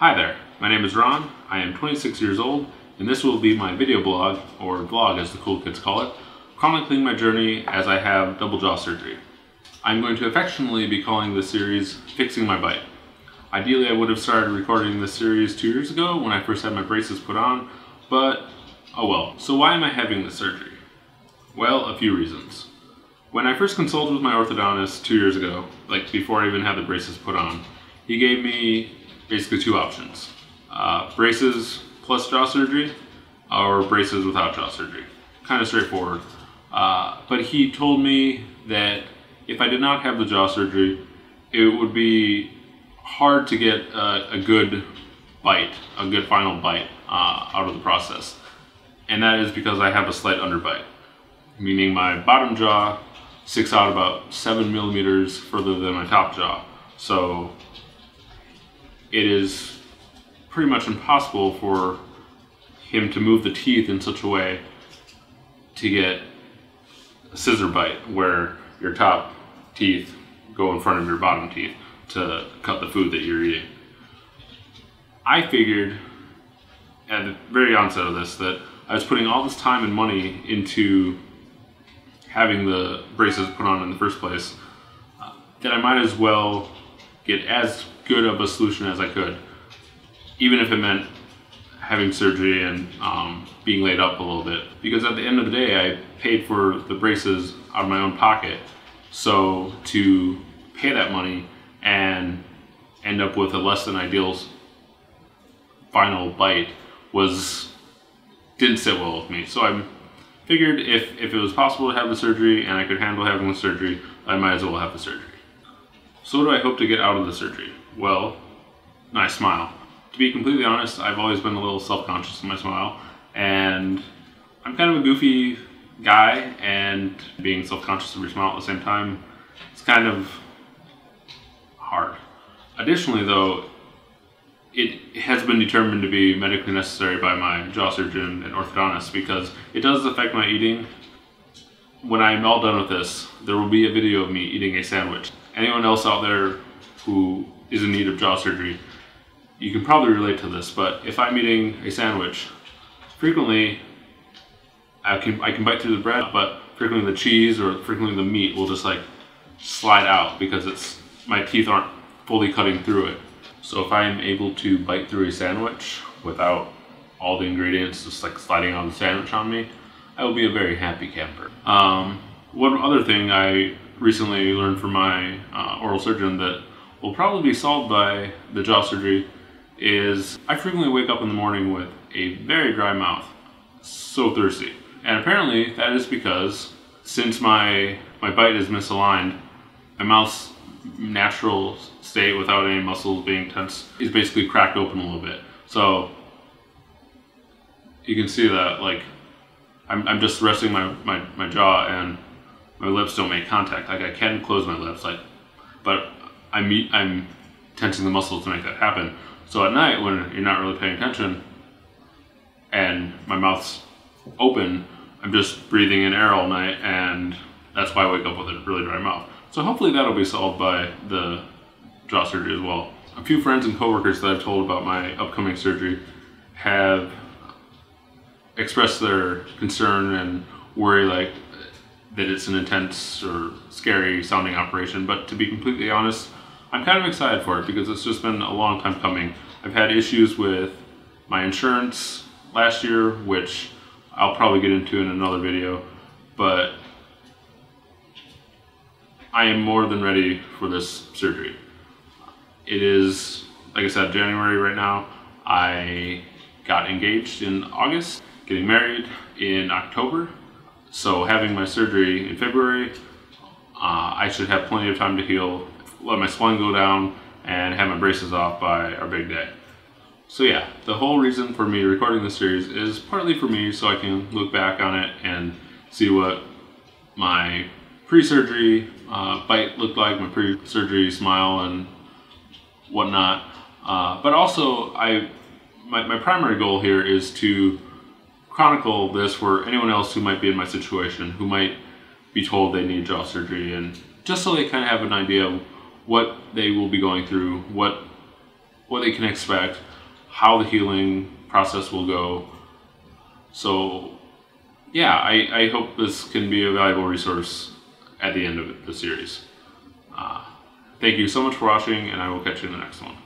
Hi there, my name is Ron, I am 26 years old, and this will be my video blog, or vlog as the cool kids call it, chronicling my journey as I have double jaw surgery. I'm going to affectionately be calling this series Fixing My Bite. Ideally I would have started recording this series two years ago when I first had my braces put on, but oh well. So why am I having this surgery? Well, a few reasons. When I first consulted with my orthodontist two years ago, like before I even had the braces put on, he gave me basically two options. Uh, braces plus jaw surgery or braces without jaw surgery. Kind of straightforward. Uh, but he told me that if I did not have the jaw surgery, it would be hard to get a, a good bite, a good final bite uh, out of the process. And that is because I have a slight underbite, meaning my bottom jaw sticks out about seven millimeters further than my top jaw. So it is pretty much impossible for him to move the teeth in such a way to get a scissor bite where your top teeth go in front of your bottom teeth to cut the food that you're eating. I figured at the very onset of this that I was putting all this time and money into having the braces put on in the first place uh, that I might as well get as good of a solution as I could, even if it meant having surgery and um, being laid up a little bit. Because at the end of the day, I paid for the braces out of my own pocket. So to pay that money and end up with a less than ideal final bite was didn't sit well with me. So I figured if, if it was possible to have the surgery and I could handle having the surgery, I might as well have the surgery. So what do I hope to get out of the surgery? Well, nice smile. To be completely honest, I've always been a little self-conscious in my smile, and I'm kind of a goofy guy, and being self-conscious of your smile at the same time, it's kind of hard. Additionally though, it has been determined to be medically necessary by my jaw surgeon and orthodontist because it does affect my eating. When I'm all done with this, there will be a video of me eating a sandwich. Anyone else out there who is in need of jaw surgery, you can probably relate to this, but if I'm eating a sandwich, frequently I can, I can bite through the bread, but frequently the cheese or frequently the meat will just like slide out because it's my teeth aren't fully cutting through it. So if I'm able to bite through a sandwich without all the ingredients just like sliding on the sandwich on me, I will be a very happy camper. Um, one other thing I recently learned from my uh, oral surgeon that will probably be solved by the jaw surgery is I frequently wake up in the morning with a very dry mouth, so thirsty. And apparently that is because since my, my bite is misaligned, my mouth's natural state without any muscles being tense is basically cracked open a little bit. So you can see that like I'm, I'm just resting my, my, my jaw and my lips don't make contact. Like I can close my lips, like, but I'm, I'm tensing the muscles to make that happen. So at night when you're not really paying attention and my mouth's open, I'm just breathing in air all night and that's why I wake up with a really dry mouth. So hopefully that'll be solved by the jaw surgery as well. A few friends and coworkers that I've told about my upcoming surgery have expressed their concern and worry like that it's an intense or scary sounding operation, but to be completely honest, I'm kind of excited for it because it's just been a long time coming. I've had issues with my insurance last year, which I'll probably get into in another video, but I am more than ready for this surgery. It is, like I said, January right now. I got engaged in August, getting married in October. So having my surgery in February, uh, I should have plenty of time to heal, let my swelling go down, and have my braces off by our big day. So yeah, the whole reason for me recording this series is partly for me so I can look back on it and see what my pre-surgery uh, bite looked like, my pre-surgery smile and whatnot. Uh, but also, I my, my primary goal here is to chronicle this for anyone else who might be in my situation, who might be told they need jaw surgery, and just so they kind of have an idea of what they will be going through, what what they can expect, how the healing process will go. So, yeah, I, I hope this can be a valuable resource at the end of the series. Uh, thank you so much for watching, and I will catch you in the next one.